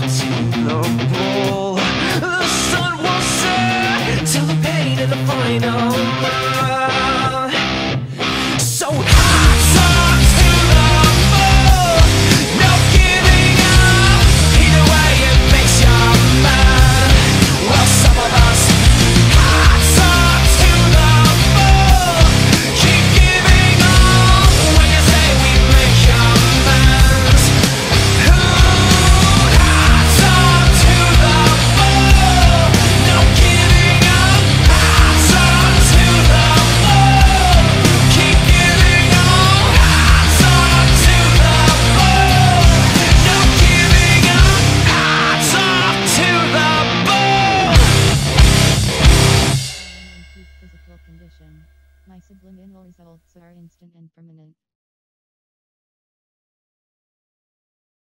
to the goal. The sun won't set till the pain in the final. Blow. condition. My subliminal results are instant and permanent.